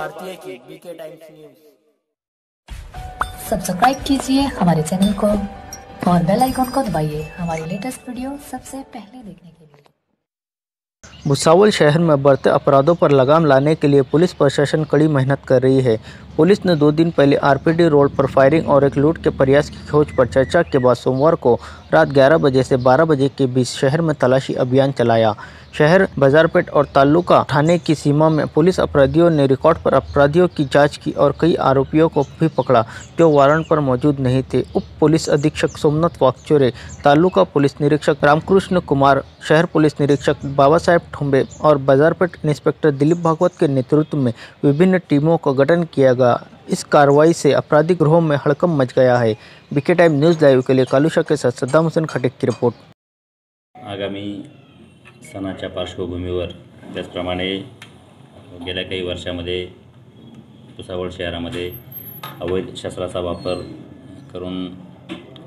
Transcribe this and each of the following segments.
भारतीय की BK times news subscribe कीजिए हमारे चैनल को और बेल आइकॉन को दबाइए हमारी लेटेस्ट वीडियो सबसे पहले देखने के लिए। भुसावल शहर में बढ़ते अपराधों पर लगाम लाने के लिए पुलिस प्रशासन कड़ी मेहनत कर रही है। पुलिस ने दो दिन पहले आरपीडी रोड पर फायरिंग और एक लूट के प्रयास की खोज पर चर्चा के बाद सोमवार को रात 11 बजे से 12 बजे के बीच शहर में तलाशी अभियान चलाया। शहर, बाजारपेट और तालुका थाने की सीमा में पुलिस अपराधियों ने रिकॉर्ड पर अपराधियों की जाँच की और कई आरोपियों को भी पकड़ा, जो वारंट पर मौजूद नहीं थे। उप पुलिस अधीक्षक सोमनाथ वाकचोरे, तालुका पुलिस निरीक्षक रामकृष्ण कुमार, शहर पुलिस निरीक्षक बाबा साहेब ठुम्बे और बाजारपेट इंस्पेक्टर दिलीप भागवत के नेतृत्व में विभिन्न टीमों का गठन किया गया। इस कार्रवाई से आपराधिक गृहों में हड़कम मच गया है। बीके टाइम न्यूज़ लाइव के लिए कालुशा के साथ सद्दाम हुसैन खटिक की रिपोर्ट। आगामी सणाच्या पार्श्वभूमीवर. त्याचप्रमाणे गेल्या काही वर्षामध्ये भुसावळ शहरामध्ये अवैध शस्त्राचा वापर करून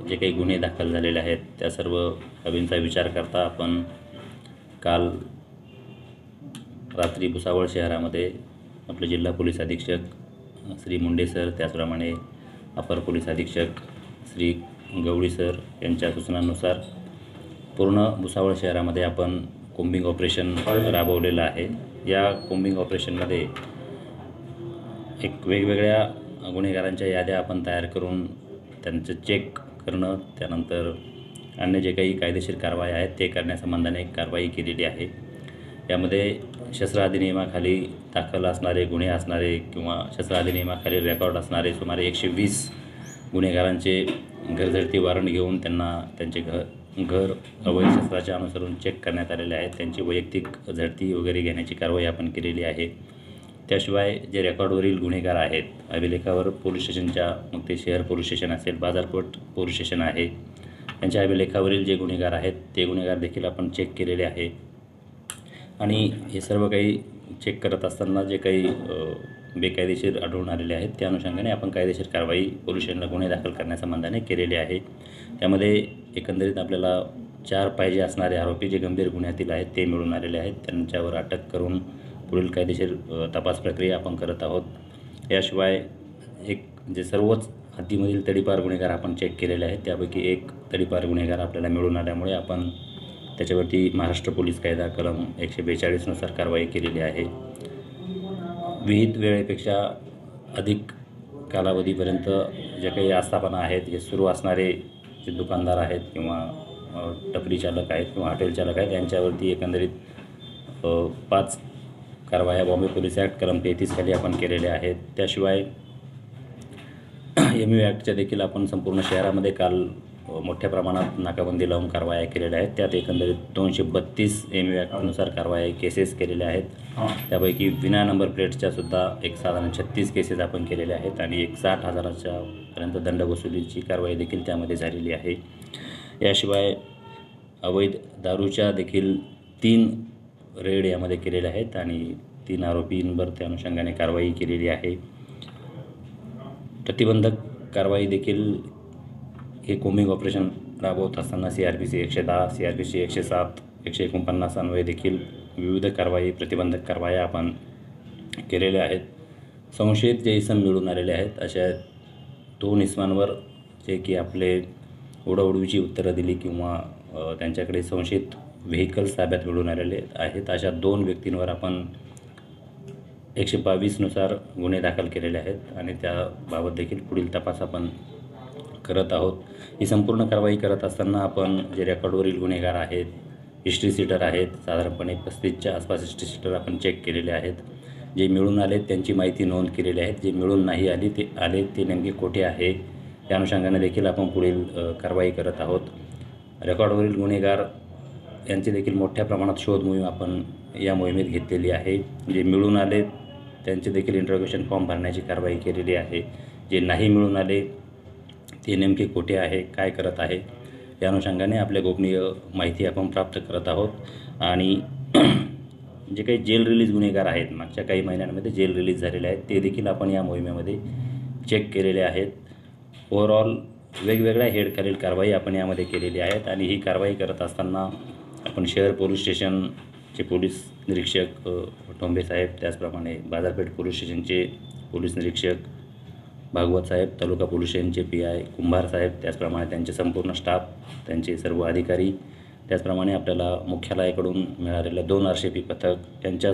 जे काही गुन्हे दाखल झालेले आहेत त्या सर्व बाबींचा विचार करता आपण काल रात्री भुसावळ शहरामध्ये आपले जिल्हा पोलीस अधीक्षक श्री मुंडे सर त्याचप्रमाणे अपर पोलीस अधीक्षक श्री गवळी सर यांच्या सूचनांनुसार पूर्ण भुसावळ शहरामध्ये आपण कोम्बिंग ऑपरेशन राबवलेलं आहे. या कोम्बिंग ऑपरेशनमध्ये एक वेगवेगळ्या गुन्हेगारांच्या याद्या आपण तयार करून त्यांचं चेक करणं त्यानंतर अन्य जे काही कायदेशीर कारवाई आहेत ते करण्यासंबंधाने एक कारवाई केलेली आहे. यामध्ये शस्त्र अधिनियमाखाली दाखल असणारे गुन्हे असणारे किंवा शस्त्र अधिनियमाखाली रेकॉर्ड असणारे सुमारे एकशे वीस गुन्हेगारांचे घरझडती वॉरंट घेऊन त्यांना त्यांचे घर घर अवैध अनुसरून चेक करण्यात आलेले आहेत. त्यांची वैयक्तिक झडती वगैरे घेण्याची कारवाई आपण केलेली आहे. त्याशिवाय जे रेकॉर्डवरील गुन्हेगार आहेत अभिलेखावर पोलीस स्टेशनच्या मग ते शहर पोलीस स्टेशन असेल बाजारपेठ पोलीस स्टेशन आहे. त्यांच्या अभिलेखावरील जे गुन्हेगार आहेत ते गुन्हेगार देखील आपण चेक केलेले आहे. आणि हे सर्व काही चेक करत असताना जे काही बेकायदेशीर आढळून आलेले आहेत त्या अनुषंगाने आपण कायदेशीर कारवाई पोलीस स्टेशनला गुन्हे दाखल करण्यासंबंधाने केलेली आहे. त्यामध्ये एकंदरीत आपल्याला चार पाहिजे असणारे आरोपी जे गंभीर गुन्ह्यातील आहेत ते मिळून आलेले आहेत. त्यांच्यावर अटक करून पुढील कायदेशीर तपास प्रक्रिया आपण करत आहोत. याशिवाय एक जे सर्वच हद्दीमधील तडीपार गुन्हेगार आपण चेक केलेले आहेत त्यापैकी एक तडीपार गुन्हेगार आपल्याला मिळून आल्यामुळे आपण त्याच्यावरती महाराष्ट्र पोलीस कायदा कलम एकशे बेचाळीसनुसार कारवाई केलेली आहे. विहित वेळेपेक्षा अधिक कालावधीपर्यंत जे काही आस्थापना आहेत हे सुरू असणारे जे दुकानदार आहेत किंवा टपरी चालक आहेत किंवा हॉटेल चालक आहेत यांच्यावरती एकंदरीत पाच कारवाया बॉम्बे पोलीस ॲक्ट कलम तेहतीस खाली आपण केलेल्या आहेत. त्याशिवाय एम यू ॲक्टच्या देखील आपण संपूर्ण शहरामध्ये काल मोठ्या प्रमाणात नाकाबंदी लावून कारवाया केलेल्या आहेत. त्यात एकंदरीत दोनशे बत्तीस एम यू ॲक्टनुसार कारवाया केसेस केलेल्या आहेत. त्यापैकी विना नंबर प्लेट्सच्या सुद्धा एक साधारण छत्तीस केसेस आपण केलेल्या आहेत आणि एक साठ हजाराच्या पर्यंत दंड वसुलीची कारवाई देखील त्यामध्ये झालेली आहे. याशिवाय अवैध दारूच्या देखील तीन रेड यामध्ये केलेल्या आहेत आणि तीन आरोपींवर त्या अनुषंगाने कारवाई केलेली आहे. प्रतिबंधक कारवाई देखील हे कोमिंग ऑपरेशन राबवत असताना सी आर पी सी एकशे दहा सी आर पी सी एकशे सात एकशे एकोणपन्नास अन्वये देखील विविध कारवाई प्रतिबंधक कारवाया आपण केलेल्या आहेत. संशयित जे इसम मिळून आलेले आहेत. अशा दोन इसमांवर जे की आपले उडवडवीची उत्तरं दिली किंवा त्यांच्याकडे संशयित व्हेकल्स ताब्यात मिळून आलेले आहेत. अशा दोन व्यक्तींवर आपण एकशे बावीसनुसार गुन्हे दाखल केलेले आहेत आणि त्याबाबत देखील पुढील तपास आपण करत आहोत. ही संपूर्ण कारवाई करत असताना आपण जे रेकॉर्डवरील गुन्हेगार आहेत हिस्ट्री सीटर आहेत साधारणपणे पस्तीसच्या आसपास हिस्ट्री सीटर आपण चेक केलेले आहेत. जे मिळून आले त्यांची माहिती नोंद केलेली आहे जे मिळून नाही आली ते आले ते नेमके कोठे आहे या अनुषंगाने देखील आपण पुढील कारवाई करत आहोत. रेकॉर्डवरील गुन्हेगार यांचे देखील मोठ्या प्रमाणात शोध मोहीम आपण या मोहिमेत घेतलेली आहे. जे मिळून आले त्यांचे देखील इंट्रोगेशन फॉर्म भरण्याची कारवाई केलेली आहे. जे नाही मिळून आले ते नेमके कुठे आहे काय करत आहे या अनुषंगाने आपल्या गोपनीय माहिती आपण प्राप्त करत आहोत. आणि जे काही जेल रिलीज गुन्हेगार आहेत मागच्या काही महिन्यांमध्ये जेल रिलीज झालेले आहेत ते देखील आपण या मोहिमेमध्ये चेक केलेले आहेत. ओव्हरऑल वेगवेगळ्या हेडखालील कारवाई आपण यामध्ये केलेली आहेत आणि ही कारवाई करत असताना आपण शहर पोलीस स्टेशनचे पोलीस निरीक्षक टोंबे साहेब त्याचप्रमाणे बाजारपेठ पोलीस स्टेशनचे पोलीस निरीक्षक भागवत साहेब तालुका पोलीस यांचे पी आय कुंभार साहेब त्याचप्रमाणे त्यांचे संपूर्ण स्टाफ त्यांचे सर्व अधिकारी त्याचप्रमाणे आपल्याला मुख्यालयाकडून मिळालेल्या दोन आर सी पी पथक यांच्या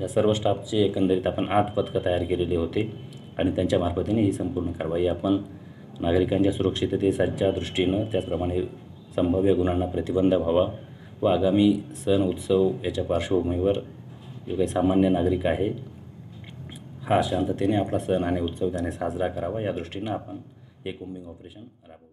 या सर्व स्टाफचे एकंदरीत आपण आठ पथकं तयार केलेले होते आणि त्यांच्या मार्फतीने ही संपूर्ण कारवाई आपण नागरिकांच्या सुरक्षिततेच्या दृष्टीनं त्याचप्रमाणे संभाव्य गुन्ह्यांना प्रतिबंध व्हावा व आगामी सण उत्सव याच्या पार्श्वभूमीवर जो काही सामान्य नागरिक आहे हा शांततेने आपला सण आणि उत्सव त्याने साजरा करावा. या दृष्टीनं आपण हे कुंभिंग ऑपरेशन राबवू.